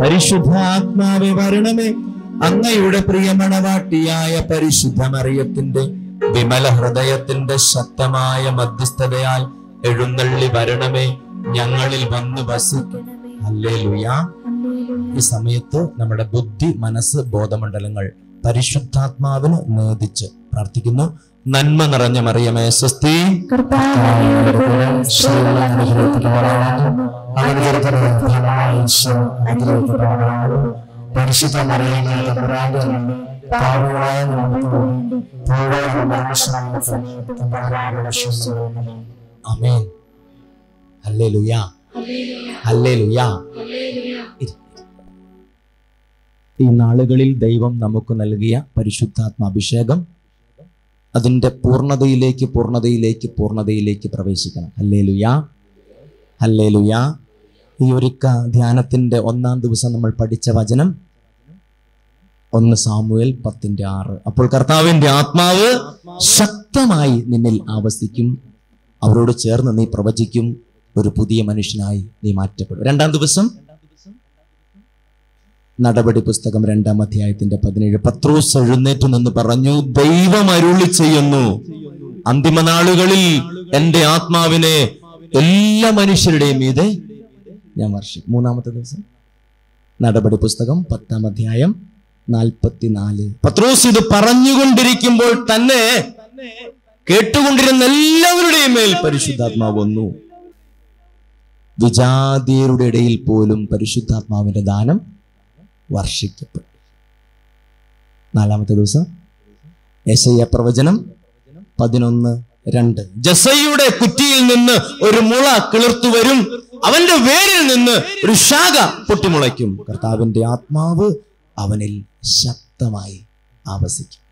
പരിശുദ്ധാത്മാവെ വരണമേ. അങ്ങയുടെ പ്രിയമണവാട്ടിയായ പരിശുദ്ധ മറിയത്തിന്റെ വിമല ഹൃദയത്തിന്റെ ശക്തമായ മധ്യസ്ഥതയാൽ എഴുന്നള്ളി വരണമേ. ഞങ്ങളിൽ വന്ന് വസിക്കും ഈ സമയത്ത് നമ്മുടെ ബുദ്ധി മനസ്സ് ബോധമണ്ഡലങ്ങൾ പരിശുദ്ധാത്മാവിന് നേതിച്ച് പ്രാർത്ഥിക്കുന്നു. നന്മ നിറഞ്ഞ മറിയമേ സ്വസ്തി. പരിശുദ്ധ മറിയമേ ഹല്ലേലൂയ. ഹല്ലേലൂയ. ഈ നാളുകളിൽ ദൈവം നമുക്ക് നൽകിയ പരിശുദ്ധാത്മാഭിഷേകം അതിന്റെ പൂർണതയിലേക്ക് പൂർണതയിലേക്ക് പൂർണതയിലേക്ക് പ്രവേശിക്കണം. അല്ലേ ലുയാ അല്ലേ ലുയാ ഈ ഒരുക്ക ധ്യാനത്തിന്റെ ഒന്നാം ദിവസം നമ്മൾ പഠിച്ച വചനം ഒന്ന് സാമുവൽ പത്തിന്റെ ആറ്. അപ്പോൾ കർത്താവിന്റെ ആത്മാവ് ശക്തമായി നിന്നിൽ ആവസിക്കും. അവരോട് ചേർന്ന് നീ പ്രവചിക്കും. ഒരു പുതിയ മനുഷ്യനായി നീ മാറ്റപ്പെടും. രണ്ടാം ദിവസം നടപടി പുസ്തകം രണ്ടാം അധ്യായത്തിന്റെ പതിനേഴ്. പത്രോസ് എഴുന്നേറ്റ് നിന്ന് പറഞ്ഞു ദൈവം അരുളി ചെയ്യുന്നു അന്തിമ നാളുകളിൽ എന്റെ ആത്മാവിനെ എല്ലാ മനുഷ്യരുടെയും മീതെ ഞാൻ വർഷിക്കും. മൂന്നാമത്തെ ദിവസം. നടപടി പുസ്തകം പത്താം അധ്യായം നാൽപ്പത്തിനാല്. പത്രോസ് ഇത് പറഞ്ഞുകൊണ്ടിരിക്കുമ്പോൾ തന്നെ കേട്ടുകൊണ്ടിരുന്ന എല്ലാവരുടെയും മേൽ പരിശുദ്ധാത്മാവ് വന്നു. വിജാതിയരുടെ ഇടയിൽ പോലും പരിശുദ്ധാത്മാവിന്റെ ദാനം വർഷിക്കപ്പെട്ടു. നാലാമത്തെ ദിവസം യശയ്യ പ്രവചനം പതിനൊന്ന് രണ്ട്. ജസയുടെ കുറ്റിയിൽ നിന്ന് ഒരു മുള കിളിർത്തു വരും. അവന്റെ വേരിൽ നിന്ന് ഒരു ശാഖ പൊട്ടിമുളയ്ക്കും. കർത്താവിന്റെ ആത്മാവ് അവനിൽ ശക്തമായി ആവസിക്കും.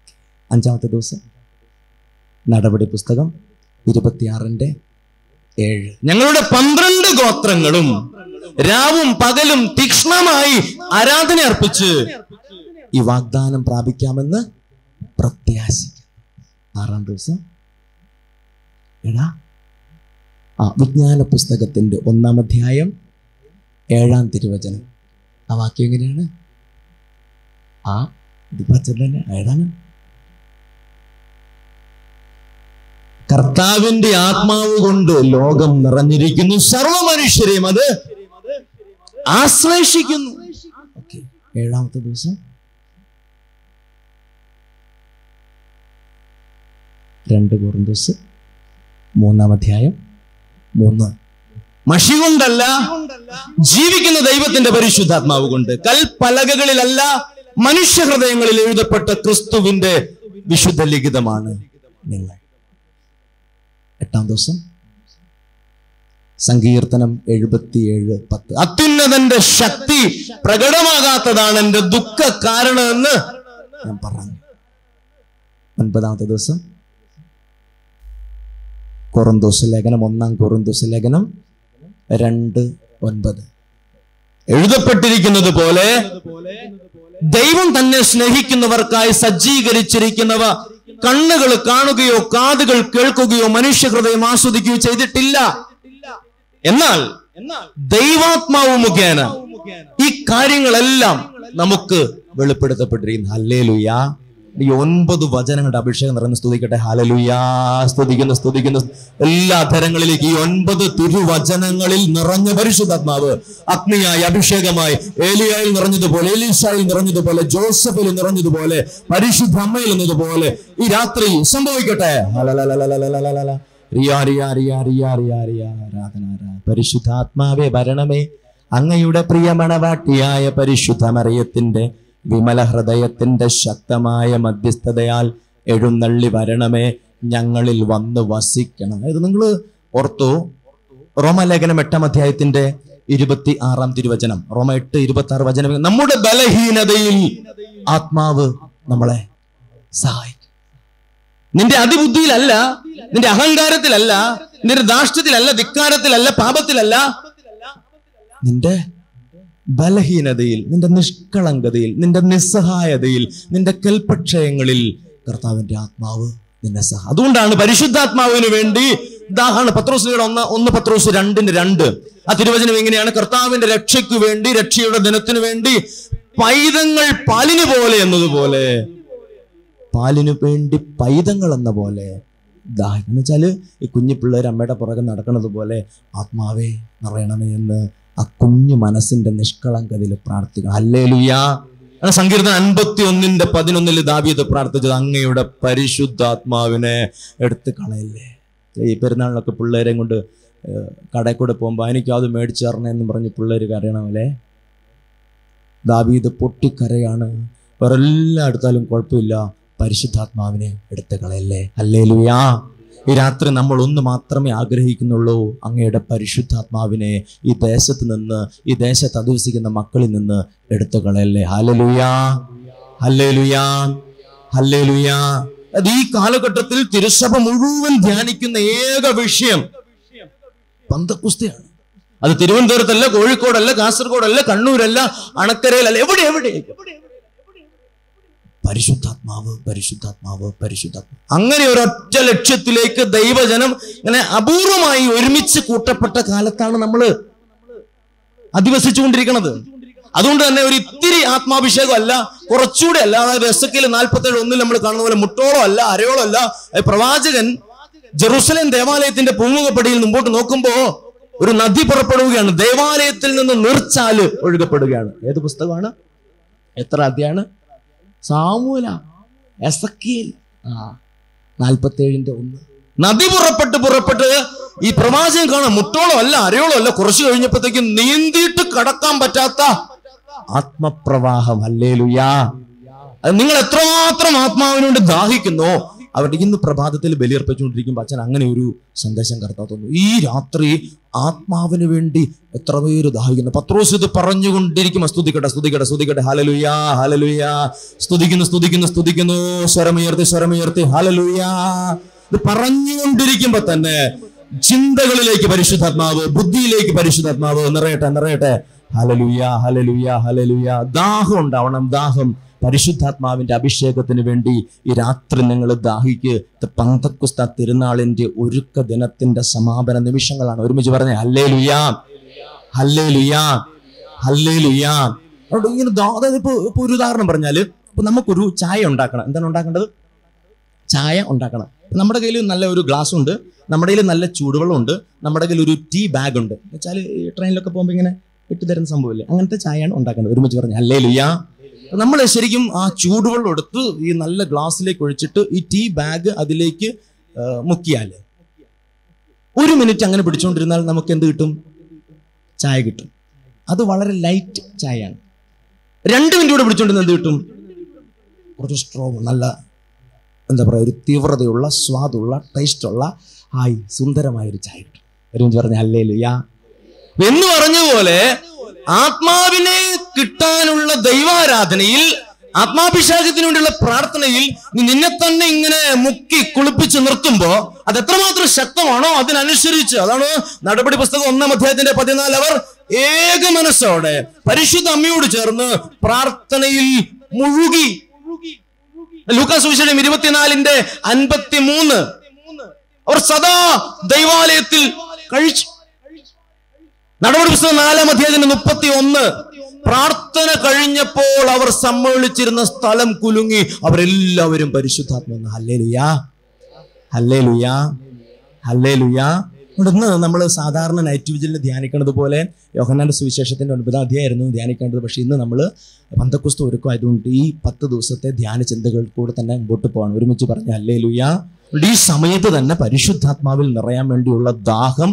അഞ്ചാമത്തെ ദിവസം നടപടി പുസ്തകം ഇരുപത്തിയാറിന്റെ ഏഴ്. ഞങ്ങളുടെ പന്ത്രണ്ട് ഗോത്രങ്ങളും രാവും പകലും തീക്ഷ്ണമായി ആരാധന അർപ്പിച്ച് ഈ വാഗ്ദാനം പ്രാപിക്കാമെന്ന് പ്രത്യാശിക്കും ആറാം ദിവസം. എടാ ആ വിജ്ഞാന പുസ്തകത്തിന്റെ ഒന്നാം അധ്യായം ഏഴാം തിരുവചനം. ആ വാക്യം എങ്ങനെയാണ്? ആ ഇത് പച്ച തന്നെ ഏതാണ്? കർത്താവിന്റെ ആത്മാവ് കൊണ്ട് ലോകം നിറഞ്ഞിരിക്കുന്നു. സർവ മനുഷ്യരെയും അത് ആശ്ലേഷിക്കുന്നു. ഓക്കെ ഏഴാമത്തെ ദിവസം. രണ്ട് കോറിന്തോസ് മൂന്നാം അധ്യായം മൂന്ന്. മഷി കൊണ്ടല്ല ജീവിക്കുന്ന ദൈവത്തിന്റെ പരിശുദ്ധാത്മാവ് കൊണ്ട്. കൽപ്പലകകളിലല്ല മനുഷ്യ ഹൃദയങ്ങളിൽ എഴുതപ്പെട്ട ക്രിസ്തുവിന്റെ വിശുദ്ധ ലിഖിതമാണ് നിങ്ങൾ. എട്ടാം ദിവസം സങ്കീർത്തനം എഴുപത്തിയേഴ് പത്ത്. അത്യുന്നതന്റെ ശക്തി പ്രകടമാകാത്തതാണ് എന്റെ ദുഃഖ കാരണമെന്ന് ഞാൻ പറഞ്ഞു. ഒൻപതാമത്തെ ദിവസം. കൊറന്തോസ് ലേഖനം ഒന്നാം കൊറന്തോസ് ലേഖനം രണ്ട് ഒൻപത്. എഴുതപ്പെട്ടിരിക്കുന്നത് പോലെ ദൈവം തന്നെ സ്നേഹിക്കുന്നവർക്കായി സജ്ജീകരിച്ചിരിക്കുന്നവ കണ്ണുകൾ കാണുകയോ കാതുകൾ കേൾക്കുകയോ മനുഷ്യഹൃദയം ആസ്വദിക്കുകയോ ചെയ്തിട്ടില്ല. എന്നാൽ ദൈവാത്മാവ് മുഖേന ഈ കാര്യങ്ങളെല്ലാം നമുക്ക് വെളിപ്പെടുത്തപ്പെട്ടിരിക്കുന്നു. ഹല്ലേലുയാ. ഈ ഒൻപത് വചനങ്ങളുടെ അഭിഷേകം നിറഞ്ഞ് സ്തുതിക്കട്ടെ. ഹലലുയാ സ്തുതിക്കുന്നു സ്തുതിക്കുന്നു. എല്ലാ തരങ്ങളിലേക്ക് ഈ ഒൻപത് തിരുവചനങ്ങളിൽ നിറഞ്ഞ പരിശുദ്ധാത്മാവ് അഗ്നിയായി അഭിഷേകമായി ഏലിയായിൽ നിറഞ്ഞതുപോലെ എലീഷായിൽ നിറഞ്ഞതുപോലെ ജോസഫിൽ നിറഞ്ഞതുപോലെ പരിശുദ്ധ അമ്മയിൽ നിന്നതുപോലെ ഈ രാത്രി സംഭവിക്കട്ടെ. പരിശുദ്ധാത്മാവേ വരണമേ. അങ്ങയുടെ പ്രിയമണവാട്ടിയായ പരിശുദ്ധ മറിയത്തിന്റെ വിമല ഹൃദയത്തിന്റെ ശക്തമായ മധ്യസ്ഥതയാൽ എഴുന്നള്ളി വരണമേ. ഞങ്ങളിൽ വന്ന് വസിക്കണം. അതായത് നിങ്ങൾ ഓർത്തു? റോമലേഖനം എട്ടാം അധ്യായത്തിന്റെ ഇരുപത്തി ആറാം തിരുവചനം. റോമ എട്ട് ഇരുപത്തി ആറ് വചനം. നമ്മുടെ ബലഹീനതയിൽ ആത്മാവ് നമ്മളെ സഹായിക്കും. നിന്റെ അതിബുദ്ധിയിലല്ല നിന്റെ അഹങ്കാരത്തിലല്ല നിന്റെ ദാഷ്ട്യത്തിലല്ല ധിക്കാരത്തിലല്ല പാപത്തിലല്ല. നിന്റെ ബലഹീനതയിൽ നിന്റെ നിഷ്കളങ്കതയിൽ നിന്റെ നിസ്സഹായതയിൽ നിന്റെ കൽപ്പക്ഷയങ്ങളിൽ കർത്താവിന്റെ ആത്മാവ് നിന്നെ സഹ അതുകൊണ്ടാണ് പരിശുദ്ധാത്മാവിന് വേണ്ടി ഉദാഹരണം പത്രോസിയുടെ ഒന്ന് ഒന്ന് പത്രോസ് രണ്ടിന് രണ്ട്. ആ തിരുവചനം എങ്ങനെയാണ് കർത്താവിന്റെ രക്ഷയ്ക്ക് വേണ്ടി രക്ഷയുടെ ദിനത്തിനു വേണ്ടി പൈതങ്ങൾ പാലിന് പോലെ എന്നതുപോലെ പാലിന് വേണ്ടി പൈതങ്ങൾ എന്ന പോലെ ദാഹിക്കുന്ന എന്ന് വെച്ചാൽ ഈ കുഞ്ഞു പിള്ളേർ അമ്മയുടെ പുറകെ നടക്കുന്നത് പോലെ ആത്മാവേ നിറയണമേ എന്ന് ആ കുഞ്ഞു മനസ്സിന്റെ നിഷ്കളങ്കതയിൽ പ്രാർത്ഥിക്കണം. അല്ലേ ലുയാ സങ്കീർത്തനം അൻപത്തി ഒന്നിന്റെ പതിനൊന്നിൽ ദാവീദ് പ്രാർത്ഥിച്ചത് അങ്ങയുടെ പരിശുദ്ധാത്മാവിനെ എടുത്ത് കളയല്ലേ? ഈ പെരുന്നാളിനൊക്കെ പിള്ളേരെയും കൊണ്ട് കടയിൽ കൂടെ പോകുമ്പോൾ എനിക്കും അത് മേടിച്ചു തരണമെന്ന് പറഞ്ഞ് പിള്ളേർ കരയണമല്ലേ? ദാവീദ് പൊട്ടിക്കരയാണ്. വേറെ എല്ലാ എടുത്താലും കുഴപ്പമില്ല. പരിശുദ്ധാത്മാവിനെ എടുത്ത് കളയല്ലേ? അല്ലേ ലുയാ ഈ രാത്രി നമ്മൾ ഒന്ന് മാത്രമേ ആഗ്രഹിക്കുന്നുള്ളൂ. അങ്ങയുടെ പരിശുദ്ധാത്മാവിനെ ഈ ദേശത്ത് നിന്ന് ഈ ദേശത്ത് അധിവസിക്കുന്ന മക്കളിൽ നിന്ന് എടുത്തു കളയല്ലേ? Hallelujah hallelujah. ഹല്ലേലുയാ. അത് ഈ കാലഘട്ടത്തിൽ തിരുസഭ മുഴുവൻ ധ്യാനിക്കുന്ന ഏക വിഷയം പന്തക്കുസ്തിയാണ്. അത് തിരുവനന്തപുരത്തല്ല കോഴിക്കോടല്ല കാസർഗോഡല്ല കണ്ണൂരല്ല അണക്കരയിലല്ല എവിടെ എവിടെ? പരിശുദ്ധാത്മാവ് പരിശുദ്ധാത്മാവ് പരിശുദ്ധാത്മാവ് അങ്ങനെ ഒരൊറ്റ ലക്ഷ്യത്തിലേക്ക് ദൈവജനം ഇങ്ങനെ അപൂർവമായി ഒരുമിച്ച് കൂട്ടപ്പെട്ട കാലത്താണ് നമ്മൾ അധിവസിച്ചുകൊണ്ടിരിക്കുന്നത് അതുകൊണ്ട് തന്നെ ഒരു ഇത്തിരി ആത്മാഭിഷേകം അല്ല കുറച്ചുകൂടെ അല്ല. അതായത് എസ് കെയിൽ നാൽപ്പത്തി ഏഴ് ഒന്നിൽ നമ്മൾ കാണുന്ന പോലെ മുട്ടോളം അല്ല അരയോളം അല്ല. പ്രവാചകൻ ജെറുസലേം ദേവാലയത്തിന്റെ പൂമുഖപ്പടിയിൽ മുമ്പോട്ട് നോക്കുമ്പോ ഒരു നദി പുറപ്പെടുകയാണ്. ദേവാലയത്തിൽ നിന്ന് നീർച്ചാൽ ഒഴുകപ്പെടുകയാണ് ഏത് പുസ്തകമാണ്? എത്ര അധ്യായാണ്? സാമൂല എസക്കിയൽ. ആ ഒന്ന്. നദി പുറപ്പെട്ട് പുറപ്പെട്ട് ഈ പ്രവാചകം കാണാൻ മുട്ടോളം അല്ല അരയോളം അല്ല കുറച്ച് കഴിഞ്ഞപ്പോഴത്തേക്കും നീന്തിയിട്ട് കടക്കാൻ പറ്റാത്ത ആത്മപ്രവാഹം. അല്ലേലുയാ ലുയാ നിങ്ങൾ എത്രമാത്രം ആത്മാവിനോട് ദാഹിക്കുന്നോ? അവരുടെ ഇന്ന് പ്രഭാതത്തിൽ ബലിയർപ്പിച്ചുകൊണ്ടിരിക്കുമ്പോൾ അച്ഛൻ അങ്ങനെ ഒരു സന്ദേശം കർത്താവ് തോന്നുന്നു ഈ രാത്രി ആത്മാവിന് വേണ്ടി എത്ര പേര് ദാഹിക്കുന്നു? പത്രോസ് ഇത് പറഞ്ഞുകൊണ്ടിരിക്കും സ്തുതിക്കട്ടെ സ്തുതിക്കട്ടെ സ്തുതിക്കട്ടെ. ഹലലുയാ ഹലലുയാ സ്തുതിക്കുന്നു സ്തുതിക്കുന്നു സ്തുതിക്കുന്നു. സ്വരമുയർത്തി സ്വരമുയർത്തി. ഹലലുയാ ഇത് പറഞ്ഞുകൊണ്ടിരിക്കുമ്പോ തന്നെ ചിന്തകളിലേക്ക് പരിശുദ്ധാത്മാവ് ബുദ്ധിയിലേക്ക് പരിശുദ്ധാത്മാവ് നിറയട്ടെ നിറയട്ടെ. ഹലലുയാ ഹലലുയാ ഹലലുയാ ദാഹം ഉണ്ടാവണം ദാഹം. പരിശുദ്ധാത്മാവിന്റെ അഭിഷേകത്തിന് വേണ്ടി ഈ രാത്രി നിങ്ങൾ ദാഹിക്ക്. പന്തക്കുസ്ത തിരുനാളിന്റെ ഒരുക്ക ദിനത്തിന്റെ സമാപന നിമിഷങ്ങളാണ്. ഒരുമിച്ച് പറഞ്ഞേ ഹല്ലേ ലുയാ ഹല്ലേ ലുയാ ഹല്ലേ ലുയാ ഇങ്ങനെ അതായത് ഇപ്പൊ ഇപ്പൊ ഒരു ഉദാഹരണം പറഞ്ഞാൽ ഇപ്പൊ നമുക്കൊരു ചായ ഉണ്ടാക്കണം. എന്താണ് ഉണ്ടാക്കേണ്ടത്? ചായ ഉണ്ടാക്കണം. നമ്മുടെ കയ്യിൽ നല്ല ഒരു ഗ്ലാസ് ഉണ്ട് നമ്മുടെ കയ്യിൽ നല്ല ചൂടുവെള്ളം ഉണ്ട് നമ്മുടെ കയ്യിൽ ഒരു ടീ ബാഗ് ഉണ്ട് വെച്ചാൽ ട്രെയിനിലൊക്കെ പോകുമ്പോൾ ഇങ്ങനെ ഇട്ട് തരുന്ന സംഭവമില്ലേ? അങ്ങനത്തെ ചായയാണ് ഉണ്ടാക്കേണ്ടത്. ഒരുമിച്ച് പറഞ്ഞു അല്ലേ ലുയാ നമ്മൾ ശരിക്കും ആ ചൂടുവെള്ളം എടുത്ത് ഈ നല്ല ഗ്ലാസ്സിലേക്ക് ഒഴിച്ചിട്ട് ഈ ടീ ബാഗ് അതിലേക്ക് മുക്കിയാൽ ഒരു മിനിറ്റ് അങ്ങനെ പിടിച്ചുകൊണ്ടിരുന്നാൽ നമുക്ക് എന്ത് കിട്ടും? ചായ കിട്ടും. അത് വളരെ ലൈറ്റ് ചായയാണ്. രണ്ട് മിനിറ്റ് കൂടെ പിടിച്ചുകൊണ്ടിരുന്ന എന്ത് കിട്ടും? കുറച്ച് സ്ട്രോങ് നല്ല എന്താ പറയുക ഒരു തീവ്രതയുള്ള സ്വാദുള്ള ടേസ്റ്റുള്ള ആയി സുന്ദരമായ ഒരു ചായ കിട്ടും. ഒരുമിച്ച് പറഞ്ഞ അല്ലേ ലുയാ എന്ന് പറഞ്ഞ പോലെ ആത്മാവിനെ കിട്ടാനുള്ള ദൈവാരാധനയിൽ ആത്മാഭിഷേകത്തിന് വേണ്ടിയുള്ള പ്രാർത്ഥനയിൽ നിന്നെ തന്നെ ഇങ്ങനെ മുക്കി കുളിപ്പിച്ച് നിർത്തുമ്പോ അത് എത്രമാത്രം ശക്തമാണോ അതിനനുസരിച്ച്. അതാണ് നടപടി പുസ്തകം ഒന്നാം അധ്യായത്തിന്റെ പതിനാല് അവർ ഏക മനസ്സോടെ പരിശുദ്ധ അമ്മയോട് ചേർന്ന് പ്രാർത്ഥനയിൽ മുഴുകി. ലൂക്കാസ് വിശേഷം ഇരുപത്തിനാലിന്റെ അൻപത്തി മൂന്ന് അവർ സദാ ദൈവാലയത്തിൽ കഴിച്ചു നടപടി പുസ്തകം നാലാം അധ്യായത്തിന്റെ മുപ്പത്തി ഒന്ന് പ്രാർത്ഥന കഴിഞ്ഞപ്പോൾ അവർ സമ്മേളിച്ചിരുന്ന സ്ഥലം കുലുങ്ങി. അവരെല്ലാവരും പരിശുദ്ധാത്മ ഹല്ലേ ലുയാ ഹല്ലേ ലുയാ ഹല്ലേ ലുയാ ഇവിടുന്ന് നമ്മൾ സാധാരണ നൈറ്റ് വിജിലിൽ ധ്യാനിക്കുന്നത് പോലെ യോഹന്നാന്റെ സുവിശേഷത്തിന്റെ ഒൻപതാം അധ്യായമായിരുന്നു ധ്യാനിക്കേണ്ടത്. പക്ഷേ ഇന്ന് നമ്മൾ പന്തക്കുസ്തു ഒരുക്കമായതുകൊണ്ട് ഈ പത്ത് ദിവസത്തെ ധ്യാന ചിന്തകൾ കൂടെ തന്നെ മുമ്പോട്ട് പോകണം ഒരുമിച്ച് പറഞ്ഞ ഹല്ലേ ലുയാ ഈ സമയത്ത് തന്നെ പരിശുദ്ധാത്മാവിൽ നിറയാൻ വേണ്ടിയുള്ള ദാഹം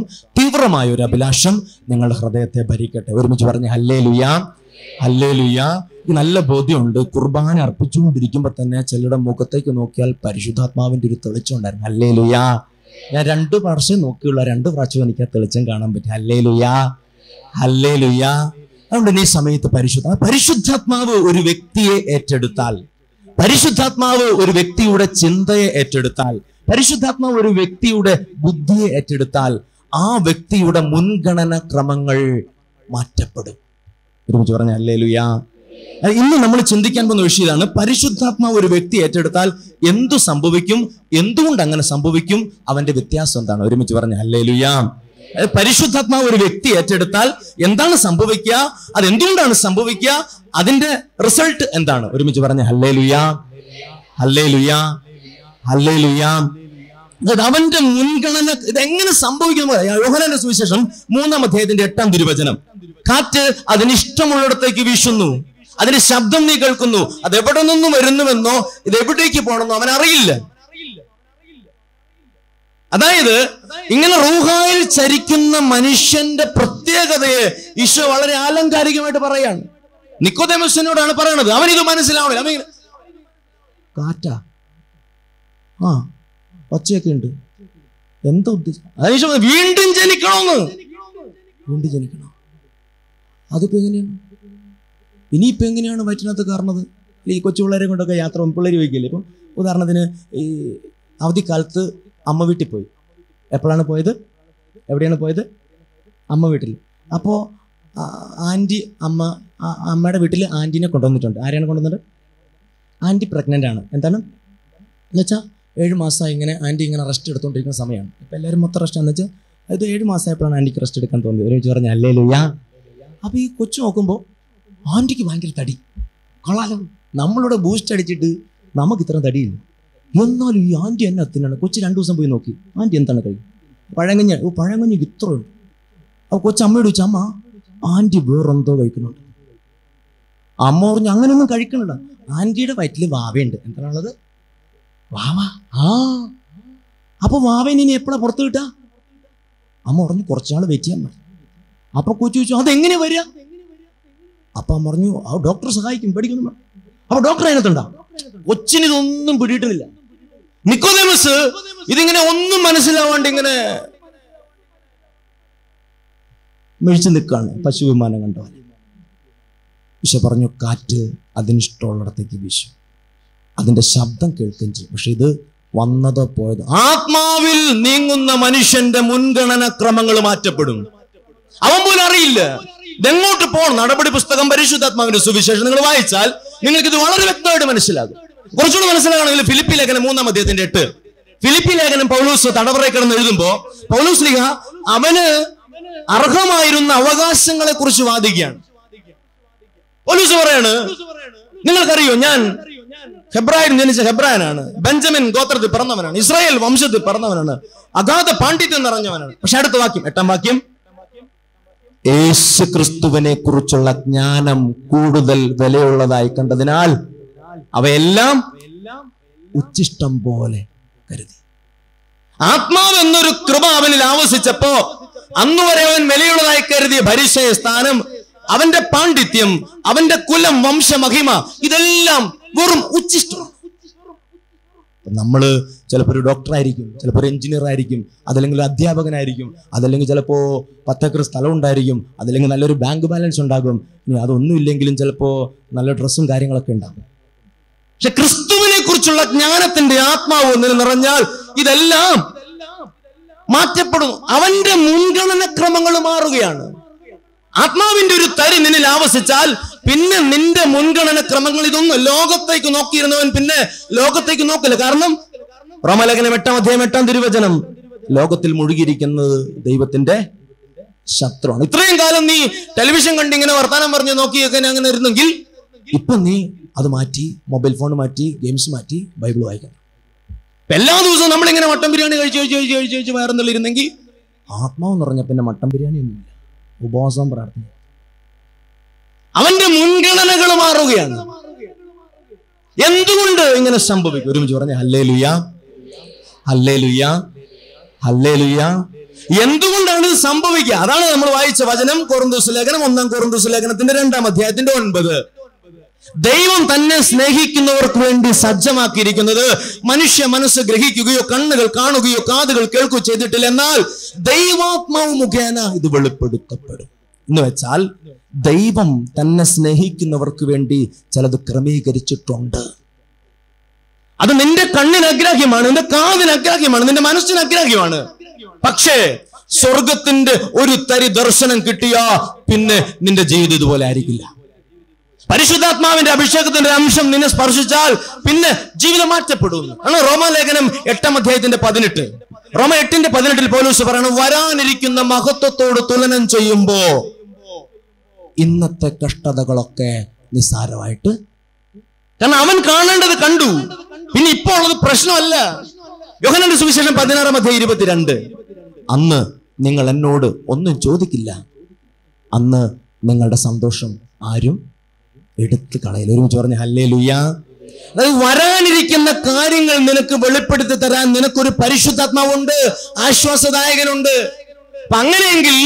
തീവ്രമായ ഒരു അഭിലാഷം നിങ്ങളുടെ ഹൃദയത്തെ ഭരിക്കട്ടെ. ഒരുമിച്ച് പറഞ്ഞ ഹല്ലേ ലുയാ ഹല്ലേ ലുയാ നല്ല ബോധ്യമുണ്ട്. കുർബാന അർപ്പിച്ചുകൊണ്ടിരിക്കുമ്പോൾ തന്നെ ചിലരുടെ മുഖത്തേക്ക് നോക്കിയാൽ പരിശുദ്ധാത്മാവിന്റെ ഒരു തെളിച്ചുണ്ടായിരുന്നു ഹല്ലേ ലുയാ ഞാൻ രണ്ട് പ്രാവശ്യം നോക്കിയുള്ള രണ്ട് പ്രാവശ്യം എനിക്ക് ആ തെളിച്ചം കാണാൻ പറ്റും. ഹല്ലേ ലുയാ ഹല്ലേ ലുയാ അതുകൊണ്ട് ഇനി ഈ സമയത്ത് പരിശുദ്ധ പരിശുദ്ധാത്മാവ് ഒരു വ്യക്തിയെ ഏറ്റെടുത്താൽ പരിശുദ്ധാത്മാവ് ഒരു വ്യക്തിയുടെ ചിന്തയെ ഏറ്റെടുത്താൽ പരിശുദ്ധാത്മാവ് ഒരു വ്യക്തിയുടെ ബുദ്ധിയെ ഏറ്റെടുത്താൽ ആ വ്യക്തിയുടെ മുൻഗണന ക്രമങ്ങൾ മാറ്റപ്പെടും. ഒരുമിച്ച് പറഞ്ഞ അല്ലേ ലുയാ ഇന്ന് നമ്മൾ ചിന്തിക്കാൻ പോകുന്ന വിഷയം ഇതാണ് പരിശുദ്ധാത്മാവ് ഒരു വ്യക്തി ഏറ്റെടുത്താൽ എന്തു സംഭവിക്കും എന്തുകൊണ്ട് അങ്ങനെ സംഭവിക്കും അവന്റെ വ്യത്യാസം എന്താണ്? ഒരുമിച്ച് പറഞ്ഞ അല്ലേ ലുയാ പരിശുദ്ധാത്മാവ് ഒരു വ്യക്തി ഏറ്റെടുത്താൽ എന്താണ് സംഭവിക്കുക അത് എന്തുകൊണ്ടാണ് സംഭവിക്കുക അതിന്റെ റിസൾട്ട് എന്താണ്? ഒരുമിച്ച് പറഞ്ഞ ഹല്ലേ ലുയാ ഹല്ലേ ലുയാ ഹല്ലേ ലുയാ അവന്റെ മുൻഗണന ഇതെങ്ങനെ സംഭവിക്കുന്നു യോഹനന്റെ സുവിശേഷം മൂന്നാം അധ്യായത്തിന്റെ എട്ടാം തിരുവചനം. കാറ്റ് അതിന് ഇഷ്ടമുള്ളിടത്തേക്ക് വീശുന്നു. അതിന്റെ ശബ്ദം നീ കേൾക്കുന്നു. അത് എവിടെ നിന്നും വരുന്നുവെന്നോ ഇത് എവിടേക്ക് പോകണമെന്നോ അവൻ അറിയില്ല. അതായത് ഇങ്ങനെ റൂഹായിൽ ചരിക്കുന്ന മനുഷ്യന്റെ പ്രത്യേകതയെ ഈശോ വളരെ ആലങ്കാരികമായിട്ട് പറയാണ്. നിക്കോദേമസിനോടാണ് പറയണത്. അവൻ ഇത് മനസ്സിലാവില്ല അവൻ കാറ്റാ? ആ. ഒച്ചയൊക്കെ ഉണ്ട് എന്താ ഉദ്ദേശം? അതിനുശേഷം വീണ്ടും ജനിക്കണമെന്ന്. വീണ്ടും ജനിക്കണം. അതിപ്പോ എങ്ങനെയാണ്? ഇനിയിപ്പോ എങ്ങനെയാണ് വയറ്റിനകത്ത് കയറുന്നത് ഈ കൊച്ചു പിള്ളേരെ കൊണ്ടൊക്കെ യാത്ര പിള്ളേർ ചോദിക്കില്ലേ? ഇപ്പം ഉദാഹരണത്തിന് ഈ അവധിക്കാലത്ത് അമ്മ വീട്ടിൽ പോയി. എപ്പോഴാണ് പോയത്? എവിടെയാണ് പോയത്? അമ്മ വീട്ടിൽ. അപ്പോൾ ആന്റി അമ്മ അമ്മയുടെ വീട്ടിൽ ആന്റീനെ കൊണ്ടുവന്നിട്ടുണ്ട്. ആരെയാണ് കൊണ്ടുവന്നത്? ആന്റി പ്രഗ്നന്റ് ആണ്. എന്താണ്? എന്നുവെച്ചാൽ ഏഴ് മാസമായി ഇങ്ങനെ ആന്റി ഇങ്ങനെ റെസ്റ്റ് എടുത്തുകൊണ്ടിരിക്കുന്ന സമയമാണ് ഇപ്പം എല്ലാവരും മൊത്തം റെസ്റ്റ് എന്ന് വെച്ചാൽ അത് ഏഴ് മാസമായപ്പോഴാണ് ആന്റിക്ക് റെസ്റ്റ് എടുക്കാൻ തോന്നിയത്. ഒരു വെച്ച് പറഞ്ഞാൽ അല്ലേ ലുയാ അപ്പോൾ ഈ കൊച്ചു നോക്കുമ്പോൾ ആന്റിക്ക് ഭയങ്കര തടി. കൊള്ളാലോ. നമ്മളിവിടെ ബൂസ്റ്റ് അടിച്ചിട്ട് നമുക്ക് ഇത്ര തടിയില്ല. എന്നാലും ഈ ആന്റി എന്നെ അത്തിനാണ് കൊച്ചു രണ്ടു ദിവസം പോയി നോക്കി. ആന്റി എന്താണ് കഴിയും പഴങ്കഞ്ഞ. ഓ പഴങ്കഞ്ഞിക്ക് ഇത്ര ഉണ്ട് അപ്പോൾ കൊച്ചു അമ്മയോട് ചോദിച്ചു അമ്മ ആന്റി വേറെന്തോ കഴിക്കുന്നുണ്ട്. അമ്മ പറഞ്ഞു അങ്ങനെയൊന്നും കഴിക്കണില്ല. ആന്റിയുടെ വയറ്റിൽ വാവയുണ്ട്. എന്താണുള്ളത്? വാവ? ആ. അപ്പൊ വാവൻ ഇനി എപ്പോഴാ പുറത്ത് കിട്ടാ അമ്മ പറഞ്ഞു കുറച്ചാൾ വെയിറ്റ് ചെയ്യാൻ പറഞ്ഞു അപ്പൊ കൊച്ചു ചോദിച്ചു അതെങ്ങനെ വരിക അപ്പൊ അമ്മ പറഞ്ഞു ആ ഡോക്ടർ സഹായിക്കും പേടിക്കുന്നു അപ്പൊ ഡോക്ടർ അതിനകത്തുണ്ടാ? കൊച്ചിന് ഇതൊന്നും പിടിയിട്ടുന്നില്ല നിക്കോദേമസ് ഇതിങ്ങനെ ഒന്നും മനസ്സിലാവാണ്ട് ഇങ്ങനെ മിഴിച്ചു നിൽക്കാണ് പശു വിമാനം കണ്ടോ വിശ പറഞ്ഞു കാറ്റ് അതിനിഷ്ടമുള്ളിടത്തേക്ക് വീശും. അതിന്റെ ശബ്ദം കേൾക്കുകയും ചെയ്യും. പക്ഷെ ഇത് വന്നതോ പോയതോ ആത്മാവിൽ നീങ്ങുന്ന മനുഷ്യന്റെ മുൻഗണന ക്രമങ്ങൾ മാറ്റപ്പെടും. അവൻ പോലും അറിയില്ല. ഇതെങ്ങോട്ട് പോകണം? നടപടി പുസ്തകം പരിശുദ്ധാത്മാവിന്റെ സുവിശേഷം നിങ്ങൾ വായിച്ചാൽ നിങ്ങൾക്ക് ഇത് വളരെ വ്യക്തമായിട്ട് മനസ്സിലാകും. കുറച്ചുകൂടി മനസ്സിലാകണമെങ്കിൽ ഫിലിപ്പി ലേഖനം മൂന്നാം അദ്ദേഹത്തിന്റെ എട്ട്. ഫിലിപ്പി ലേഖനം പൗലൂസ് തടവറയിൽ കിടന്ന് എഴുതുമ്പോ പൗലൂസ് ലിഹ അവന് അർഹമായിരുന്ന അവകാശങ്ങളെ കുറിച്ച് വാദിക്കുകയാണ്. പൗലൂസ് പറയാണ് നിങ്ങൾക്കറിയോ? ഞാൻ ഹെബ്രായൻ ജനിച്ച ഹെബ്രായനാണ്. ബെഞ്ചമിൻ ഗോത്രത്തിൽ പിറന്നവനാണ്. ഇസ്രായേൽ വംശത്തിൽ പിറന്നവനാണ്. അഗാധ പാണ്ഡിത്യം നിറഞ്ഞവനാണ്. പക്ഷെ അടുത്ത വാക്യം എട്ടാം വാക്യം. യേശു ക്രിസ്തുവിനെ കുറിച്ചുള്ള ജ്ഞാനം കൂടുതൽ വിലയുള്ളതായി കണ്ടതിനാൽ അവയെല്ലാം ഉച്ചിഷ്ടം പോലെ കരുതി. ആത്മാവ് എന്നൊരു കൃപ അവനിൽ ആവശിച്ചപ്പോ അന്നുവരെ അവൻ വിലയുള്ളതായി കരുതിയ പരിശയ സ്ഥാനം അവന്റെ പാണ്ഡിത്യം അവന്റെ കുലം വംശമഹിമ ഇതെല്ലാം വെറും ഉച്ചിഷ്ടമാണ് നമ്മൾ ചിലപ്പോൾ ഒരു ഡോക്ടറായിരിക്കും ചിലപ്പോൾ ഒരു എഞ്ചിനീയർ ആയിരിക്കും അതല്ലെങ്കിൽ അധ്യാപകനായിരിക്കും അതല്ലെങ്കിൽ ചിലപ്പോൾ പത്തേക്കർ സ്ഥലം ഉണ്ടായിരിക്കും അതല്ലെങ്കിൽ നല്ലൊരു ബാങ്ക് ബാലൻസ് ഉണ്ടാകും. ഇനി അതൊന്നും ഇല്ലെങ്കിലും ചിലപ്പോൾ നല്ല ഡ്രസ്സും കാര്യങ്ങളൊക്കെ ഉണ്ടാകും. പക്ഷെ ക്രിസ്തുവിനെ കുറിച്ചുള്ള ജ്ഞാനത്തിന്റെ ആത്മാവ് ഒന്നിന് നിറഞ്ഞാൽ ഇതെല്ലാം മാറ്റപ്പെടുന്നു അവന്റെ മുൻഗണന ക്രമങ്ങൾ മാറുകയാണ്. ആത്മാവിന്റെ ഒരു തരി നിന്നിൽ ആവസിച്ചാൽ പിന്നെ നിന്റെ മുൻഗണന ക്രമങ്ങൾ ഇതൊന്നും ലോകത്തേക്ക് നോക്കിയിരുന്നവൻ പിന്നെ ലോകത്തേക്ക് നോക്കില്ല. കാരണം റോമലേഖനം എട്ടാം അധ്യായം എട്ടാം തിരുവചനം ലോകത്തിൽ മുഴുകിയിരിക്കുന്നത് ദൈവത്തിന്റെ ശത്രുവാണ്. ഇത്രയും കാലം നീ ടെലിവിഷൻ കണ്ട് ഇങ്ങനെ വർത്താനം പറഞ്ഞ് നോക്കിയൊക്കെ അങ്ങനെ ഇരുന്നെങ്കിൽ ഇപ്പൊ നീ അത് മാറ്റി മൊബൈൽ ഫോൺ മാറ്റി ഗെയിംസ് മാറ്റി ബൈബിൾ വായിക്കണം. എല്ലാ ദിവസവും നമ്മളിങ്ങനെ മട്ടൻ ബിരിയാണി കഴിച്ച് കഴിച്ച് കഴിച്ച് കഴിച്ച് കഴിച്ച് ഇരുന്നെങ്കിൽ ആത്മാവ് നിറഞ്ഞ പിന്നെ മട്ടൻ ബിരിയാണി ഒന്നുമില്ല ഉപവാസം പ്രാർത്ഥന. അവന്റെ മുൻഗണനകൾ മാറുകയാണ്. എന്തുകൊണ്ട് ഇങ്ങനെ സംഭവിക്കും? ഒരുമിച്ച് പറഞ്ഞ അല്ലേ ലുയാ അല്ലേ ലുയാ അല്ലേ ലുയാ എന്തുകൊണ്ടാണ് ഇത് സംഭവിക്കുക? അതാണ് നമ്മൾ വായിച്ച വചനം കോറിന്തോസ് ലേഖനം ഒന്നാം കോറിന്തോസ് ലേഖനത്തിന്റെ രണ്ടാം അധ്യായത്തിന്റെ ഒൻപത്. ദൈവം തന്നെ സ്നേഹിക്കുന്നവർക്ക് വേണ്ടി സജ്ജമാക്കിയിരിക്കുന്നത് മനുഷ്യ മനസ്സ് ഗ്രഹിക്കുകയോ കണ്ണുകൾ കാണുകയോ കാതുകൾ കേൾക്കുകയോ ചെയ്തിട്ടില്ല എന്നാൽ ദൈവാത്മാവ് മുഖേന ഇത് വെളിപ്പെടുത്തപ്പെടും. എന്ന് വെച്ചാൽ ദൈവം തന്നെ സ്നേഹിക്കുന്നവർക്ക് വേണ്ടി ചിലത് ക്രമീകരിച്ചിട്ടുണ്ട്. അത് നിന്റെ കണ്ണിന് അഗ്രാഹ്യമാണ് നിന്റെ കാതിന് അഗ്രാഹ്യമാണ് നിന്റെ മനസ്സിന് അഗ്രാഹ്യമാണ്. പക്ഷേ സ്വർഗത്തിന്റെ ഒരു തരി ദർശനം കിട്ടിയാ പിന്നെ നിന്റെ ജീവിതം ഇതുപോലെ ആയിരിക്കില്ല. പരിശുദ്ധാത്മാവിന്റെ അഭിഷേകത്തിന്റെ അംശം നിന്നെ സ്പർശിച്ചാൽ പിന്നെ ജീവിതം മാറ്റപ്പെടുന്നു ആണ് റോമാലേഖനം എട്ടാം അധ്യായത്തിന്റെ പതിനെട്ട്. റോമ എട്ടിന്റെ പതിനെട്ടിൽ പോലീസ് പറയണം വരാനിരിക്കുന്ന മഹത്വത്തോട് തുലനം ചെയ്യുമ്പോ ഇന്നത്തെ കഷ്ടതകളൊക്കെ നിസ്സാരമായിട്ട്. കാരണം അവൻ കാണേണ്ടത് കണ്ടു. പിന്നെ ഇപ്പോൾ ഉള്ളത് പ്രശ്നമല്ല. യോഹനന്റെ സുവിശേഷം പതിനാറാം അധ്യായം ഇരുപത്തിരണ്ട്. അന്ന് നിങ്ങൾ എന്നോട് ഒന്നും ചോദിക്കില്ല. അന്ന് നിങ്ങളുടെ സന്തോഷം ആരും എടുത്തു കളയില്ല. ഒരുമിച്ച് പറഞ്ഞ ഹല്ലേ ലുയ്യ അതായത് വരാനിരിക്കുന്ന കാര്യങ്ങൾ നിനക്ക് വെളിപ്പെടുത്തി തരാൻ നിനക്കൊരു പരിശുദ്ധാത്മാവുണ്ട് ആശ്വാസദായകനുണ്ട്. അപ്പൊ അങ്ങനെയെങ്കിൽ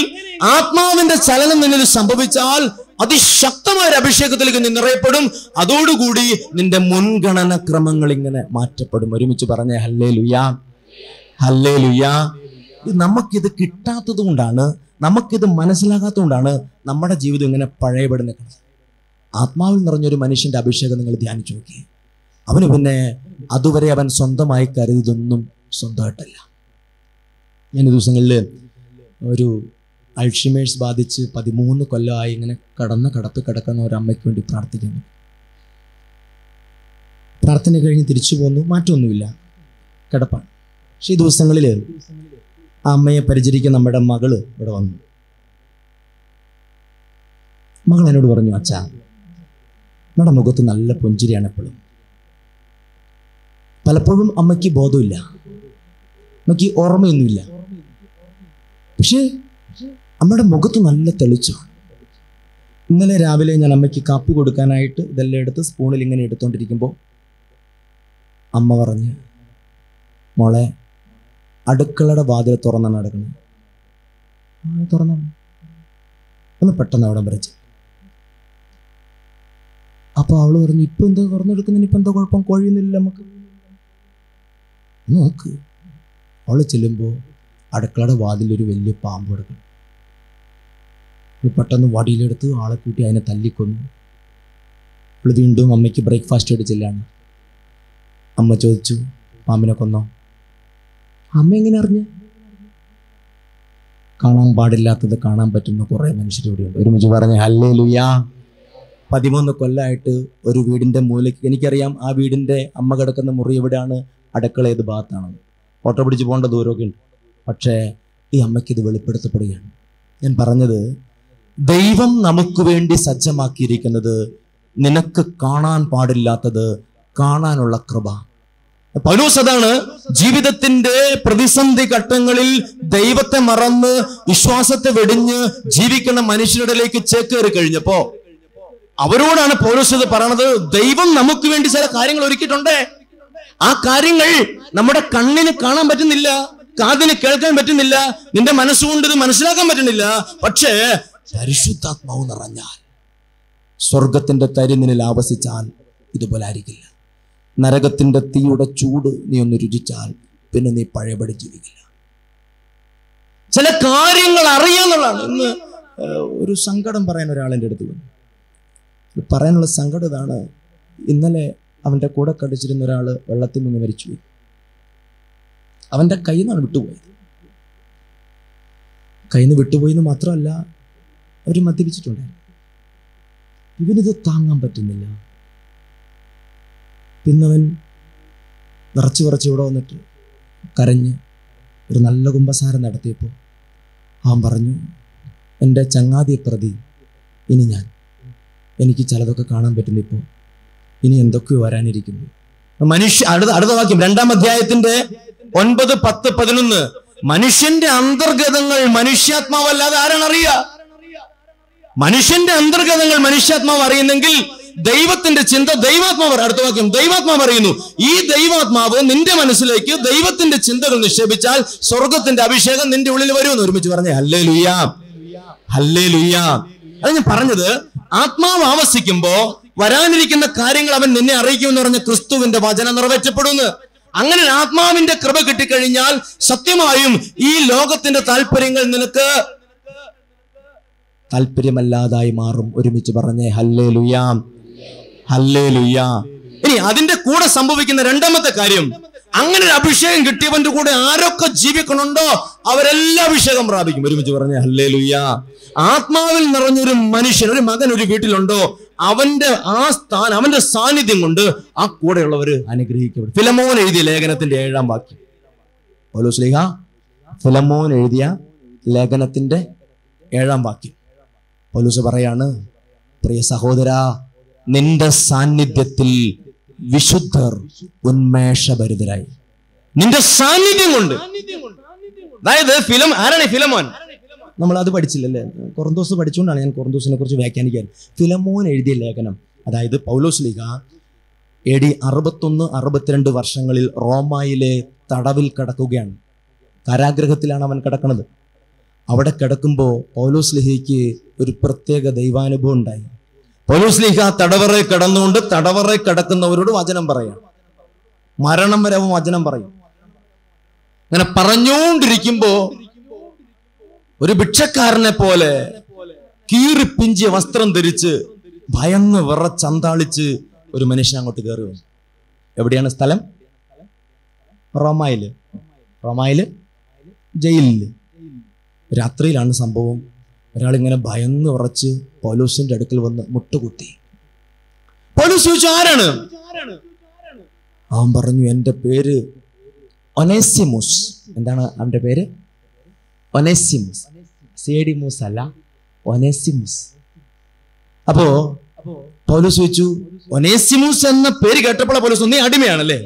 ആത്മാവിന്റെ ചലനം നിന്നിൽ സംഭവിച്ചാൽ അതിശക്തമായ ഒരു അഭിഷേകത്തിലേക്ക് നീ നിറയപ്പെടും അതോടുകൂടി നിന്റെ മുൻഗണന ക്രമങ്ങൾ ഇങ്ങനെ മാറ്റപ്പെടും. ഒരുമിച്ച് പറഞ്ഞേ ഹല്ലേ ലുയാ ഹല്ലേ ലുയാ നമുക്കിത് കിട്ടാത്തത് കൊണ്ടാണ് നമുക്കിത് മനസ്സിലാകാത്തത് കൊണ്ടാണ് നമ്മുടെ ജീവിതം ഇങ്ങനെ പഴയപടി നിൽക്കുന്നത് ആത്മാവിൽ നിറഞ്ഞൊരു മനുഷ്യന്റെ അഭിഷേകം നിങ്ങൾ ധ്യാനിച്ചു നോക്കി അവന് പിന്നെ അതുവരെ അവൻ സ്വന്തമായി കരുതിയതൊന്നും സ്വന്തമായിട്ടല്ല. ഞാൻ ദിവസങ്ങളിൽ ഒരു അൾഷിമേഴ്സ് ബാധിച്ച് പതിമൂന്ന് കൊല്ലമായി ഇങ്ങനെ കടന്ന കടപ്പ് കിടക്കുന്ന ഒരു അമ്മയ്ക്ക് വേണ്ടി പ്രാർത്ഥിക്കുന്നു. പ്രാർത്ഥന കഴിഞ്ഞ് തിരിച്ചു പോന്നു. മാറ്റമൊന്നുമില്ല. കിടപ്പാണ്. പക്ഷെ ഈ ദിവസങ്ങളിൽ ആ അമ്മയെ പരിചരിക്കുന്ന നമ്മുടെ മകൾ ഇവിടെ വന്നു. മകൾ എന്നോട് പറഞ്ഞു അച്ഛാ നമ്മുടെ മുഖത്ത് നല്ല പുഞ്ചിരിയാണ് എപ്പോഴും. പലപ്പോഴും അമ്മയ്ക്ക് ബോധമില്ല. അമ്മയ്ക്ക് ഓർമ്മയൊന്നുമില്ല. പക്ഷേ അമ്മയുടെ മുഖത്ത് നല്ല തെളിച്ചാണ് ഇന്നലെ രാവിലെ ഞാൻ അമ്മയ്ക്ക് കാപ്പി കൊടുക്കാനായിട്ട് ഇതെല്ലാം എടുത്ത് സ്പൂണിൽ ഇങ്ങനെ എടുത്തുകൊണ്ടിരിക്കുമ്പോൾ അമ്മ പറഞ്ഞ് മോളെ അടുക്കളയുടെ വാതിൽ തുറന്നാണ് നടക്കുന്നത് തുറന്നാണ് തുറന്നു? ഒന്ന് പെട്ടെന്ന് അവിടെ വരച്ച് അപ്പോൾ അവൾ പറഞ്ഞു ഇപ്പൊ എന്താ തുറന്നെടുക്കുന്നതിന് ഇപ്പൊ എന്താ കുഴപ്പം? കൊഴിയുന്നില്ല നമുക്ക്. നോക്ക്. അവൾ ചെല്ലുമ്പോൾ അടുക്കളയുടെ വാതിൽ ഒരു വലിയ പാമ്പ് കിടക്കും. പെട്ടെന്ന് വടിയിലെടുത്ത് ആളെ കൂട്ടി അതിനെ തല്ലിക്കൊന്നു. അവൾ വീണ്ടും അമ്മയ്ക്ക് ബ്രേക്ക്ഫാസ്റ്റ് അടിച്ചില്ലാണ് അമ്മ ചോദിച്ചു പാമ്പിനെ കൊന്നോ? അമ്മ എങ്ങനെ അറിഞ്ഞു? കാണാൻ പാടില്ലാത്തത് കാണാൻ പറ്റുന്ന കുറേ മനുഷ്യർ ഇവിടെയുണ്ട്. ഒരുമിച്ച് പറഞ്ഞ ഹല്ലേ ലുയാ പതിമൂന്ന് കൊല്ലമായിട്ട് ഒരു വീടിന്റെ മൂലയ്ക്ക് എനിക്കറിയാം ആ വീടിന്റെ അമ്മ കിടക്കുന്ന മുറി എവിടെയാണ് അടുക്കള ഏത് ഭാഗത്താണ് ഓട്ടോ പിടിച്ച് പോകേണ്ട ദൂരമൊക്കെ ഉണ്ട്. പക്ഷേ ഈ അമ്മയ്ക്ക് വെളിപ്പെടുത്തപ്പെടുകയാണ്. ഞാൻ പറഞ്ഞത് ദൈവം നമുക്ക് വേണ്ടി സജ്ജമാക്കിയിരിക്കുന്നത് നിനക്ക് കാണാൻ പാടില്ലാത്തത് കാണാനുള്ള കൃപ. പൗലോസ് അതാണ് ജീവിതത്തിന്റെ പ്രതിസന്ധി ഘട്ടങ്ങളിൽ ദൈവത്തെ മറന്ന് വിശ്വാസത്തെ വെടിഞ്ഞ് ജീവിക്കുന്ന മനുഷ്യരുടെയിലേക്ക് ചേക്കേറി കഴിഞ്ഞപ്പോ അവരോടാണ് പൗലോസ് ഇത് പറയണത് ദൈവം നമുക്ക് വേണ്ടി ചില കാര്യങ്ങൾ ഒരുക്കിയിട്ടുണ്ട്. ആ കാര്യങ്ങൾ നമ്മുടെ കണ്ണിന് കാണാൻ പറ്റുന്നില്ല. കാതിന് കേൾക്കാൻ പറ്റുന്നില്ല നിന്റെ മനസ്സുകൊണ്ട് ഇത് മനസ്സിലാക്കാൻ പറ്റുന്നില്ല. പക്ഷേ പരിശുദ്ധാത്മാവ് നിറഞ്ഞാൽ സ്വർഗത്തിന്റെ തരി നിന്നിൽ ആവസിച്ചാൽ ഇതുപോലെ ആയിരിക്കില്ല. നരകത്തിന്റെ തീയുടെ ചൂട് നീ ഒന്ന് രുചിച്ചാൽ പിന്നെ നീ പഴയപടി ജീവിക്കില്ല. ചില കാര്യങ്ങൾ അറിയാന്നുള്ളതാണ്. ഇന്ന് ഒരു സങ്കടം പറയാൻ ഒരാളെന്റെ അടുത്ത് വന്നു. പറയാനുള്ള സങ്കടം ഇതാണ്. ഇന്നലെ അവന്റെ കൂടെ കടിച്ചിരുന്ന ഒരാൾ വെള്ളത്തിൽ നിന്ന് മരിച്ചുപോയി. അവന്റെ കയ്യിൽ നിന്നാണ് വിട്ടുപോയത്. കയ്യിൽ നിന്ന് വിട്ടുപോയെന്ന് മാത്രമല്ല അവർ മദ്യപിച്ചിട്ടുണ്ട് ഇവനിത് താങ്ങാൻ പറ്റുന്നില്ല. പിന്നവൻ നിറച്ച് വിറച്ച് ഇവിടെ വന്നിട്ട് കരഞ്ഞ് ഒരു നല്ല കുമ്പസാരം നടത്തിയപ്പോൾ അവൻ പറഞ്ഞു എന്റെ ചങ്ങാതി പ്രതി ഇനി ഞാൻ. എനിക്ക് ചിലതൊക്കെ കാണാൻ പറ്റുന്നു ഇപ്പോൾ. ഇനി എന്തൊക്കെയോ വരാനിരിക്കുന്നു. മനുഷ്യ അടുത്ത അടുത്ത വാക്യം രണ്ടാം അധ്യായത്തിന്റെ ഒൻപത് പത്ത് പതിനൊന്ന്. മനുഷ്യന്റെ അന്തർഗതങ്ങൾ മനുഷ്യാത്മാവല്ലാതെ ആരാണറിയ മനുഷ്യന്റെ അന്തർഗതങ്ങൾ മനുഷ്യാത്മാവ് അറിയുന്നെങ്കിൽ ദൈവത്തിന്റെ ചിന്ത ദൈവാത്മാവ് അടുത്ത വാക്യം ദൈവാത്മാവ് അറിയുന്നു ഈ ദൈവാത്മാവ് നിന്റെ മനസ്സിലേക്ക് ദൈവത്തിന്റെ ചിന്തകൾ നിക്ഷേപിച്ചാൽ സ്വർഗത്തിന്റെ അഭിഷേകം നിന്റെ ഉള്ളിൽ വരുമെന്ന് ഒരുമിച്ച് പറഞ്ഞേ ഹല്ലേ ലുയാം ഹല്ലേ ലുയാം അത് ഞാൻ പറഞ്ഞത് ആത്മാവ് ആവസിക്കുമ്പോ വരാനിരിക്കുന്ന കാര്യങ്ങൾ അവൻ നിന്നെ അറിയിക്കുമെന്ന് പറഞ്ഞ ക്രിസ്തുവിന്റെ വചനം നിറവേറ്റപ്പെടുന്നു. അങ്ങനെ ആത്മാവിന്റെ കൃപ കിട്ടിക്കഴിഞ്ഞാൽ സത്യമായും ഈ ലോകത്തിന്റെ താല്പര്യങ്ങൾ നിനക്ക് താല്പര്യമല്ലാതായി മാറും. ഒരുമിച്ച് പറഞ്ഞേ ഹല്ലേ ലുയാം ഹല്ലേ ലുയാ ഇനി അതിന്റെ കൂടെ സംഭവിക്കുന്ന രണ്ടാമത്തെ കാര്യം അങ്ങനെ ഒരു അഭിഷേകം കിട്ടിയവന്റെ കൂടെ ആരൊക്കെ ജീവിക്കണുണ്ടോ അവരെല്ലാം അഭിഷേകം പ്രാപിക്കും. ഒരുമിച്ച് പറഞ്ഞേ ഹല്ലേ ലുയാ ആത്മാവിൽ നിറഞ്ഞൊരു മനുഷ്യൻ ഒരു മകൻ ഒരു വീട്ടിലുണ്ടോ അവന്റെ ആ സ്ഥാനം അവന്റെ സാന്നിധ്യം കൊണ്ട് ആ കൂടെയുള്ളവർ അനുഗ്രഹിക്കപ്പെടും. ഫിലമോൻ എഴുതിയ ലേഖനത്തിന്റെ ഏഴാം വാക്യം. ഓലോ സ്ലീഹ ഫിലമോൻ എഴുതിയ ലേഖനത്തിന്റെ ഏഴാം വാക്യം. പൗലൂസ് പറയാണ് പ്രിയ സഹോദര നിന്റെ സാന്നിധ്യത്തിൽ വിശുദ്ധർ ഉന്മേഷഭരിതരായി. നിന്റെ സാന്നിധ്യം കൊണ്ട്. അതായത് ഫിലം ആരാണ് ഫിലമോൻ? നമ്മൾ അത് പഠിച്ചില്ലല്ലേ കൊറന്തോസ് പഠിച്ചുകൊണ്ടാണ് ഞാൻ കൊറന്തോസിനെ കുറിച്ച് വ്യാഖ്യാനിക്കാൻ ഫിലമോൻ എഴുതിയ ലേഖനം അതായത് പൗലോസ് ലീഗ എ ഡി അറുപത്തൊന്ന് അറുപത്തിരണ്ട് വർഷങ്ങളിൽ റോമായിലെ തടവിൽ കിടക്കുകയാണ്. കാരാഗ്രഹത്തിലാണ് അവൻ കിടക്കുന്നത് അവിടെ കിടക്കുമ്പോൾ പൗലോസ് ലിഹയ്ക്ക് ഒരു പ്രത്യേക ദൈവാനുഭവം ഉണ്ടായി. പൗലോസ് ലിഹ തടവറെ കിടന്നുകൊണ്ട് തടവറെ കിടക്കുന്നവരോട് വചനം പറയാം. മരണം വരെ വചനം പറയും. അങ്ങനെ പറഞ്ഞുകൊണ്ടിരിക്കുമ്പോ ഒരു ഭിക്ഷക്കാരനെ പോലെ കീറിപ്പിഞ്ചിയ വസ്ത്രം ധരിച്ച് ഭയന്ന് വിറച്ചന്താളിച്ച് ഒരു മനുഷ്യൻ അങ്ങോട്ട് കയറി വന്നു. എവിടെയാണ് സ്ഥലം? റോമായിൽ. റോമായിൽ ജയിലിൽ. രാത്രിയിലാണ് സംഭവം. ഒരാളിങ്ങനെ ഭയന്ന് ഉറച്ച് പൗലോസിന്റെ അടുക്കൽ വന്ന് മുട്ടുകുത്തി. പൗലോസ് ചോദിച്ചു ആരാണ്? അവൻ പറഞ്ഞു എന്റെ പേര് ഒനേസിമുസ് എന്താണ് അവന്റെ പേര്? ഒനേസിമുസ് സേഡിമുസ് അല്ല ഒനേസിമുസ് അപ്പോ പൗലോസ് ചോദിച്ചു ഒനേസിമുസ് എന്ന പേര് കേട്ടപ്പോൾ പൗലോസ് നീ അടിമയാണല്ലേ?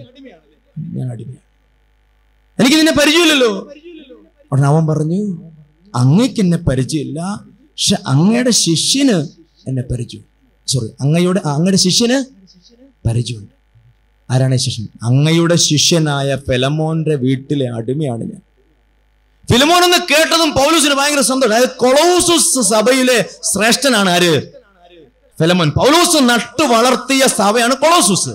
ഞാൻ അടിമയാണ്. എനിക്ക് നിന്നെ പരിചയമില്ലല്ലോ. ഉടനെ അവൻ പറഞ്ഞു അങ്ങയ്ക്ക് എന്നെ പരിചയമില്ല പക്ഷെ അങ്ങയുടെ ശിഷ്യന് എന്നെ പരിചയം സോറി അങ്ങയുടെ അങ്ങയുടെ ശിഷ്യന് പരിചയമുണ്ട് ആരാണ് ശിഷ്യൻ? അങ്ങയുടെ ശിഷ്യനായ ഫെലമോന്റെ വീട്ടിലെ അടിമയാണ് ഞാൻ. ഫിലമോൻ എന്ന് കേട്ടതും പൗലൂസിന് ഭയങ്കര സന്തോഷം. അതായത് കൊളോസസ് സഭയിലെ ശ്രേഷ്ഠനാണ് ആര്? ഫിലമോൻ. പൗലൂസ് നട്ടു വളർത്തിയ സഭയാണ് കൊളോസൂസ്.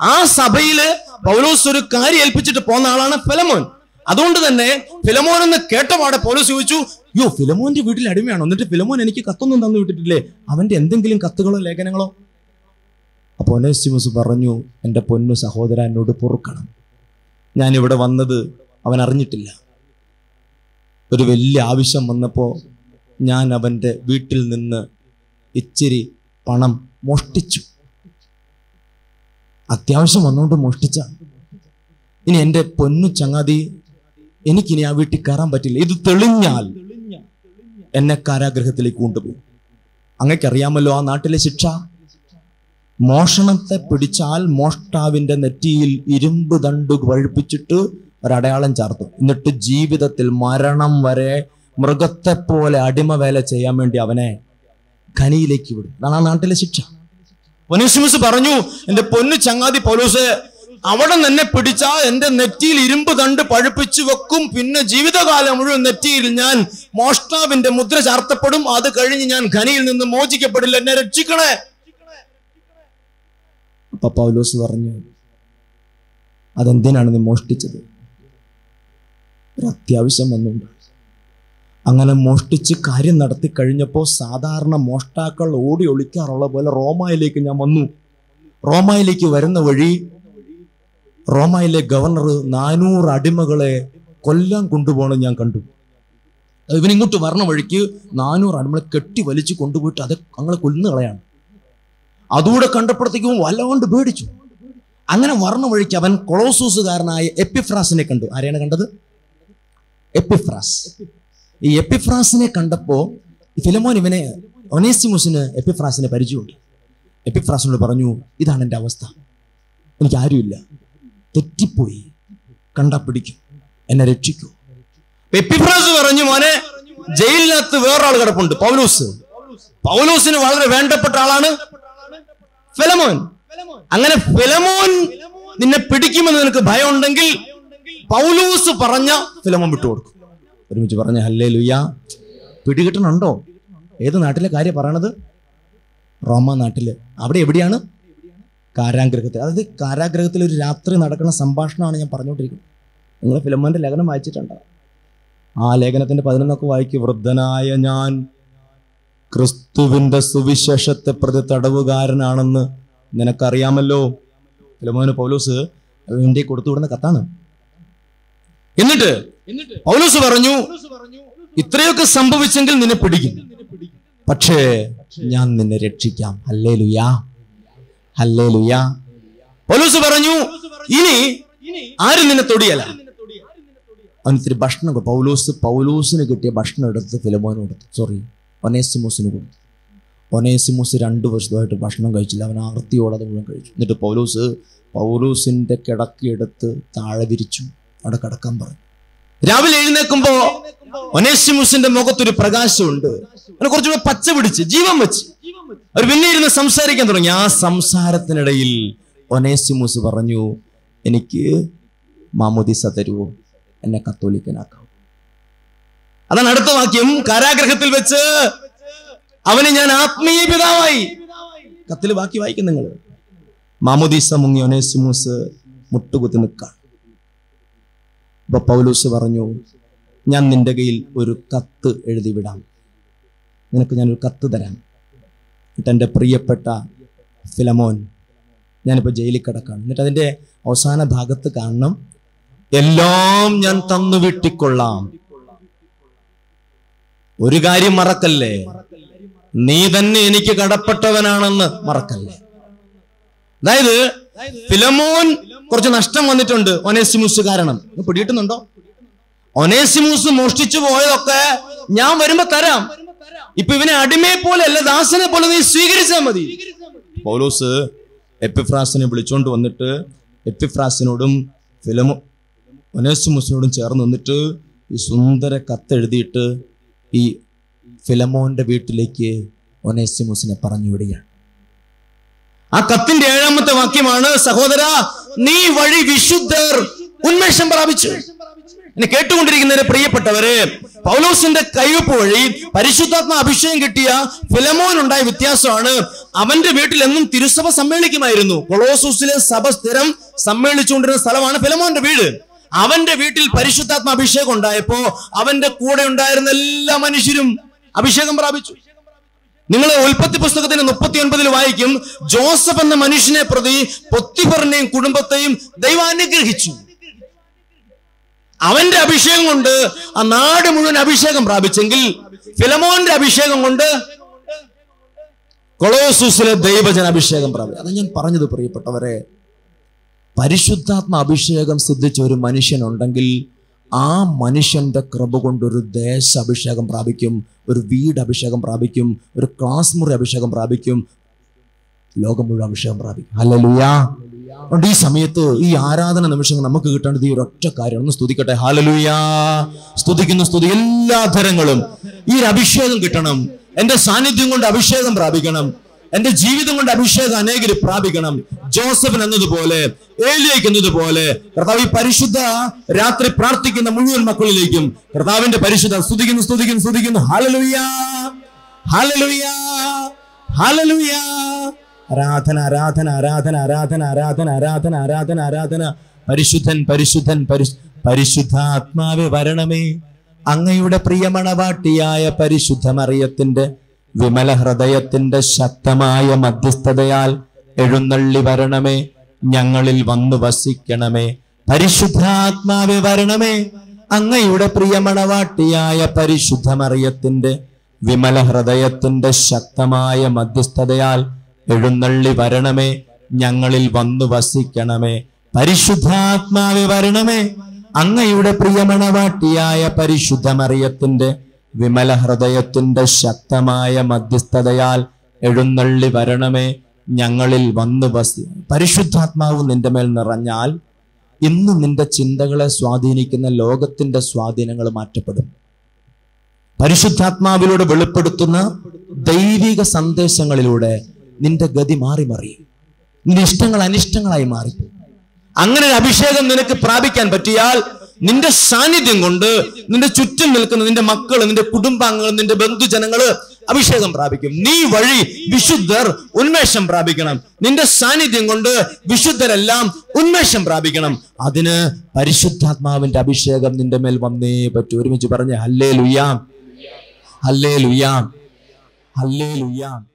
ആ സഭയിൽ പൗലൂസ് ഒരു കാര്യം ഏൽപ്പിച്ചിട്ട് പോന്ന ആളാണ് ഫിലമോൻ. അതുകൊണ്ട് തന്നെ ഫിലമോൻ എന്ന് കേട്ടപാടെ പൗലൂസ് ചോദിച്ചു യോ ഫിലമോന്റെ വീട്ടിൽ അടിമയാണോ? എന്നിട്ട് ഫിലമോൻ എനിക്ക് കത്തൊന്നും തന്നു വിട്ടിട്ടില്ലേ? അവന്റെ എന്തെങ്കിലും കത്തുകളോ ലേഖനങ്ങളോ? അപ്പോൾ ഒനേസിമസ് പറഞ്ഞു എന്റെ പൊന്നു സഹോദര എന്നോട് പൊറുക്കണം. ഞാൻ ഇവിടെ വന്നത് അവൻ അറിഞ്ഞിട്ടില്ല. ഒരു വലിയ ആവശ്യം വന്നപ്പോൾ ഞാൻ അവന്റെ വീട്ടിൽ നിന്ന് ഇച്ചിരി പണം മോഷ്ടിച്ചു. അത്യാവശ്യം വന്നുകൊണ്ട് മോഷ്ടിച്ചാണ് ഇനി എന്റെ പൊന്നു ചങ്ങാതി എനിക്കിനി ആ വീട്ടിൽ കയറാൻ പറ്റില്ല. ഇത് തെളിഞ്ഞാൽ എന്നെ കാരാഗ്രഹത്തിലേക്ക് കൊണ്ടുപോകും. അങ്ങക്കറിയാമല്ലോ ആ നാട്ടിലെ ശിക്ഷ. മോഷണത്തെ പിടിച്ചാൽ മോഷ്ടാവിന്റെ നെറ്റിയിൽ ഇരുമ്പ് ദണ്ടു പഴുപ്പിച്ചിട്ട് ഒരടയാളം ചേർത്തു. എന്നിട്ട് ജീവിതത്തിൽ മരണം വരെ മൃഗത്തെ പോലെ അടിമ വേല ചെയ്യാൻ വേണ്ടി അവനെ ഖനിയിലേക്ക് വിടും. അതാണ് ആ നാട്ടിലെ ശിക്ഷ. ഒനേസിമസ് പറഞ്ഞു എന്റെ പൊന്നു ചങ്ങാതി പൗലോസ് അവിടെ നിന്നെ പിടിച്ചാ എന്റെ നെറ്റിയിൽ ഇരുമ്പ് കണ്ട് പഴുപ്പിച്ചു വെക്കും. പിന്നെ ജീവിതകാലം മുഴുവൻ നെറ്റിയിൽ ഞാൻ മോഷ്ടാവിന്റെ മുദ്ര ചാർത്തപ്പെടും. അത് കഴിഞ്ഞ് ഞാൻ ഖനിയിൽ നിന്ന് മോചിക്കപ്പെടില്ല. എന്നെ രക്ഷിക്കണേ. അപ്പൊ പൗലോസ് പറഞ്ഞു അതെന്തിനാണ് നീ മോഷ്ടിച്ചത്? ഒരു അത്യാവശ്യം വന്നുണ്ട് അങ്ങനെ മോഷ്ടിച്ച് കാര്യം നടത്തി കഴിഞ്ഞപ്പോൾ സാധാരണ മോഷ്ടാക്കൾ ഓടി ഒളിക്കാറുള്ള പോലെ റോമായിലേക്ക് ഞാൻ വന്നു. റോമായിലേക്ക് വരുന്ന വഴി റോമായിലെ ഗവർണർ നാനൂറ് അടിമകളെ കൊല്ലാൻ കൊണ്ടുപോകണം ഞാൻ കണ്ടു. ഇവനിങ്ങോട്ട് വരണ വഴിക്ക് നാനൂറ് അടിമകളെ കെട്ടി വലിച്ചു കൊണ്ടുപോയിട്ട് അത് ഞങ്ങളെ കൊല്ലുന്ന കളയാണ് അതുകൂടെ കണ്ടപ്പോഴത്തേക്കും വല്ലകൊണ്ട് പേടിച്ചു. അങ്ങനെ വരണ വഴിക്ക് അവൻ കൊളോസൂസുകാരനായ എപ്പിഫ്രാസിനെ കണ്ടു. ആരെയാണ് കണ്ടത്? എപ്പിഫ്രാസ്. ഈ എപ്പിഫ്രാസിനെ കണ്ടപ്പോൾ ഫിലമോൻ ഇവനെ ഒനേസിമുസിന് എപ്പിഫ്രാസിനെ പരിചയമുണ്ട്. എപ്പിഫ്രാസിനോട് പറഞ്ഞു ഇതാണ് എന്റെ അവസ്ഥ. എനിക്ക് ആരുമില്ല. തെറ്റിപ്പോയി. കണ്ടാ പിടിക്കും. എന്നെ രക്ഷിക്കൂ. എപ്പിഫ്രാസ് പറഞ്ഞു മോനെ ജയിലിനകത്ത് വേറൊരാൾ കിടപ്പുണ്ട്. പൗലൂസ്. പൗലൂസിന് വളരെ വേണ്ടപ്പെട്ട ആളാണ് ഫിലമോൻ. അങ്ങനെ ഫിലമോൻ നിന്നെ പിടിക്കുമെന്ന് നിനക്ക് ഭയം ഉണ്ടെങ്കിൽ പൗലൂസ് പറഞ്ഞ വിട്ടു വിട്ടുകൊടുക്കും ഒരുമിച്ച് പറഞ്ഞ ഹല്ലേ ലുയ്യ പിടികിട്ടണുണ്ടോ? ഏത് നാട്ടിലെ കാര്യം പറയണത്? റോമ നാട്ടിൽ. അവിടെ എവിടെയാണ്? കാരാഗ്രഹത്തിൽ. അതായത് കാരാഗ്രഹത്തിൽ ഒരു രാത്രി നടക്കുന്ന സംഭാഷണമാണ് ഞാൻ പറഞ്ഞുകൊണ്ടിരിക്കുന്നത്. നിങ്ങൾ ഫിലമോന്റെ ലേഖനം വായിച്ചിട്ടുണ്ടോ? ആ ലേഖനത്തിന്റെ പതിനൊന്നൊക്കെ വായിക്കും. വൃദ്ധനായ ഞാൻ ക്രിസ്തുവിന്റെ സുവിശേഷത്തെ പ്രതി തടവുകാരനാണെന്ന് നിനക്കറിയാമല്ലോ? ഫിലമോന് പൗലോസ് ഇന്ത്യ കൊടുത്തുവിടുന്ന കത്താണ്. എന്നിട്ട് പൗലോസ് പറഞ്ഞു ഇത്രയൊക്കെ സംഭവിച്ചെങ്കിൽ നിന്നെ പിടിക്കും. പക്ഷേ ഞാൻ നിന്നെ രക്ഷിക്കാം. അല്ലേ ലുയാ അല്ലേ ലുയാ പൗലോസ് പറഞ്ഞു ഇനി ആരും നിന്നെ തൊടിയല്ല? അവനത്തിരി ഭക്ഷണം പൗലോസ് പൗലോസിന് കിട്ടിയ ഭക്ഷണം എടുത്ത് ഫിലമോന് കൊടുത്തു. സോറി ഒനേസിമോസിന് കൊടുത്തു. ഒനേസിമോസ് രണ്ട് വർഷമായിട്ട് ഭക്ഷണം കഴിച്ചില്ല. അവൻ ആർത്തിയോടെ അത് മുഴുവൻ കഴിച്ചു. എന്നിട്ട് പൗലോസ് പൗലോസിന്റെ കിടക്കിയെടുത്ത് താഴെ വിരിച്ചു. അവിടെ കിടക്കാൻ പറഞ്ഞു. രാവിലെ എഴുന്നേക്കുമ്പോ ഒനേസിമുസിന്റെ മുഖത്തൊരു പ്രകാശമുണ്ട്. അവനെ കുറച്ചുകൂടെ പച്ച പിടിച്ച് ജീവൻ വെച്ച്. അവർ പിന്നെ ഇരുന്ന് സംസാരിക്കാൻ തുടങ്ങി. ആ സംസാരത്തിനിടയിൽ ഒനേസിമുസ് പറഞ്ഞു എനിക്ക് മാമോദിസ തരുവോ? എന്നെ കത്തോലിക്കനാക്കാം. അതാണ് അടുത്ത വാക്യം. കാരാഗ്രഹത്തിൽ വെച്ച് അവന് ഞാൻ ആത്മീയ പിതാവായി. കത്തിൽ ബാക്കി വായിക്കും നിങ്ങൾ. മാമോദീസ മുങ്ങി ഒനേസിമൂസ് മുട്ടുകുത്തി നിൽക്കാണ്. അപ്പൊ പൗലൂസ് പറഞ്ഞു ഞാൻ നിന്റെ കയ്യിൽ ഒരു കത്ത് എഴുതി വിടാം നിനക്ക് ഞാനൊരു കത്ത് തരാം. എന്നിട്ട് എന്റെ പ്രിയപ്പെട്ട ഫിലമോൻ ഞാനിപ്പോൾ ജയിലിൽ കിടക്കാണ്. എന്നിട്ട് അതിന്റെ അവസാന ഭാഗത്ത് കാണണം എല്ലാം ഞാൻ തന്നു വിട്ടിക്കൊള്ളാം. ഒരു കാര്യം മറക്കല്ലേ? നീ തന്നെ എനിക്ക് കടപ്പെട്ടവനാണെന്ന് മറക്കല്ലേ? അതായത് ഫിലമോൻ കുറച്ച് നഷ്ടം വന്നിട്ടുണ്ട് ഒനേസിമൂസ് കാരണം. പിടിയിട്ടുന്നുണ്ടോ ഒനേസിമൂസ് മോഷ്ടിച്ചു പോയതൊക്കെ ഞാൻ വരുമ്പോ തരാം. ഇപ്പൊ ഇവനെ അടിമയെ പോലെ അല്ല ദാസനെ പോലെ നീ സ്വീകരിച്ചാൽ മതി. പൗലോസ് എപ്പിഫ്രാസിനെ വിളിച്ചോണ്ട് വന്നിട്ട് എപ്പിഫ്രാസിനോടും ഫിലമോ ഒനേസിമൂസിനോടും ചേർന്ന് നിന്നിട്ട് ഈ സുന്ദര കത്തെഴുതിയിട്ട് ഈ ഫിലമോന്റെ വീട്ടിലേക്ക് ഒനേസിമൂസിനെ പറഞ്ഞു വിടുകയാണ്. ആ കത്തിന്റെ ഏഴാമത്തെ വാക്യമാണ് സഹോദര നീ വഴി വിശുദ്ധർ ഉന്മേഷം പ്രാപിച്ചു. എന്നെ കേട്ടുകൊണ്ടിരിക്കുന്നവരെ പ്രിയപ്പെട്ടവര് പൗലോസിന്റെ കൈവപ്പ് വഴി പരിശുദ്ധാത്മ അഭിഷേകം കിട്ടിയ ഫിലമോൻ ഉണ്ടായ വ്യത്യാസമാണ്. അവന്റെ വീട്ടിൽ എന്നും തിരുസഭ സമ്മേളിക്കുമായിരുന്നു. കൊളോസൂസിലെ സഭ സ്ഥിരം സമ്മേളിച്ചുകൊണ്ടിരുന്ന സ്ഥലമാണ് ഫിലമോന്റെ വീട്. അവന്റെ വീട്ടിൽ പരിശുദ്ധാത്മ അഭിഷേകം ഉണ്ടായപ്പോ അവന്റെ കൂടെ ഉണ്ടായിരുന്ന എല്ലാ മനുഷ്യരും അഭിഷേകം പ്രാപിച്ചു. നിങ്ങൾ ഉൽപ്പത്തി പുസ്തകത്തിന്റെ മുപ്പത്തി ഒൻപതിൽ വായിക്കും. ജോസഫ് എന്ന മനുഷ്യനെ പ്രതി പൊത്തിപ്പറിനെയും കുടുംബത്തെയും ദൈവം അനുഗ്രഹിച്ചു. അവന്റെ അഭിഷേകം കൊണ്ട് ആ നാട് മുഴുവൻ അഭിഷേകം പ്രാപിച്ചെങ്കിൽ ഫിലമോന്റെ അഭിഷേകം കൊണ്ട് കൊളോസൂസിലെ ദൈവജന അഭിഷേകം പ്രാപിച്ചു അതാണ് ഞാൻ പറഞ്ഞത് പ്രിയപ്പെട്ടവരെ പരിശുദ്ധാത്മ അഭിഷേകം സിദ്ധിച്ച ഒരു മനുഷ്യനുണ്ടെങ്കിൽ ആ മനുഷ്യന്റെ കൃപ കൊണ്ട് ഒരു ദേശ അഭിഷേകം പ്രാപിക്കും ഒരു വീട് അഭിഷേകം പ്രാപിക്കും ഒരു ക്ലാസ് മുറി അഭിഷേകം പ്രാപിക്കും. ലോകം മുഴുവൻ അഭിഷേകം പ്രാപിക്കും. ഹല്ലേലൂയാ. അതുകൊണ്ട് ഈ സമയത്ത് ഈ ആരാധന നിമിഷങ്ങൾ നമുക്ക് കിട്ടേണ്ടത് ഈ ഒരൊറ്റ കാര്യം. ഒന്ന് സ്തുതിക്കട്ടെ. ഹാലലുയാ സ്തുതിക്കുന്ന സ്തുതി. എല്ലാ തരങ്ങളും ഈ ഒരു അഭിഷേകം കിട്ടണം. എന്റെ സാന്നിധ്യം കൊണ്ട് അഭിഷേകം പ്രാപിക്കണം. എന്റെ ജീവിതം കൊണ്ട് അഭിഷേകം അനേകർ പ്രാപിക്കണം. ജോസഫൻ എന്നതുപോലെ ഏലിയേക്ക് എന്നതുപോലെ കർത്താവ് ഈ പരിശുദ്ധ രാത്രി പ്രാർത്ഥിക്കുന്ന മുഴുവൻ മക്കളിലേക്കും കർത്താവിന്റെ പരിശുദ്ധ സ്തുതിക്കുന്നു സ്തുതിക്കുന്നു സ്തുതിക്കുന്നു. ഹാലലുയ്യാ ഹാലലുയ്യാ ഹാലലുയ്യാ ആരാധന ആരാധന ആരാധന ആരാധന ആരാധന ആരാധന ആരാധന ആരാധന. പരിശുദ്ധൻ പരിശുദ്ധൻ പരിശു പരിശുദ്ധാത്മാവെ വരണമേ. അങ്ങയുടെ പ്രിയമണവാട്ടിയായ പരിശുദ്ധ മറിയത്തിന്റെ വിമല ഹൃദയത്തിന്റെ ശക്തമായ മധ്യസ്ഥതയാൽ എഴുന്നള്ളി വരണമേ ഞങ്ങളിൽ വന്നു വസിക്കണമേ. പരിശുദ്ധാത്മാവെ വരണമേ. അങ്ങയുടെ പ്രിയമണവാട്ടിയായ പരിശുദ്ധമറിയത്തിന്റെ വിമല ഹൃദയത്തിന്റെ ശക്തമായ മധ്യസ്ഥതയാൽ എഴുന്നള്ളി വരണമേ ഞങ്ങളിൽ വന്നു വസിക്കണമേ. പരിശുദ്ധാത്മാവെ വരണമേ. അങ്ങയുടെ പ്രിയമണവാട്ടിയായ പരിശുദ്ധ മറിയത്തിന്റെ വിമല ഹൃദയത്തിന്റെ ശക്തമായ മധ്യസ്ഥതയാൽ എഴുന്നള്ളി വരണമേ ഞങ്ങളിൽ വന്നു വസി പരിശുദ്ധാത്മാവ് നിന്റെ മേൽ നിറഞ്ഞാൽ ഇന്ന് നിന്റെ ചിന്തകളെ സ്വാധീനിക്കുന്ന ലോകത്തിന്റെ സ്വാധീനങ്ങൾ മാറ്റപ്പെടും. പരിശുദ്ധാത്മാവിലൂടെ വെളിപ്പെടുത്തുന്ന ദൈവിക സന്ദേശങ്ങളിലൂടെ നിന്റെ ഗതി മാറി മറിയും. നിന്റെ ഇഷ്ടങ്ങൾ അനിഷ്ടങ്ങളായി മാറിപ്പോകും. അങ്ങനെ ഒരു അഭിഷേകം നിനക്ക് പ്രാപിക്കാൻ പറ്റിയാൽ നിന്റെ സാന്നിധ്യം കൊണ്ട് നിന്റെ ചുറ്റും നിൽക്കുന്ന നിന്റെ മക്കൾ നിന്റെ കുടുംബാംഗങ്ങൾ നിന്റെ ബന്ധുജനങ്ങൾ അഭിഷേകം പ്രാപിക്കും. നീ വഴി വിശുദ്ധർ ഉന്മേഷം പ്രാപിക്കണം. നിന്റെ സാന്നിധ്യം കൊണ്ട് വിശുദ്ധരെല്ലാം ഉന്മേഷം പ്രാപിക്കണം. അതിന് പരിശുദ്ധാത്മാവിന്റെ അഭിഷേകം നിന്റെ മേൽ വന്നേ പറ്റൂ. ഒരുമിച്ച് പറഞ്ഞ ഹല്ലേ ലുയാം ഹല്ലേ ലുയാം ഹല്ലേ ലുയാം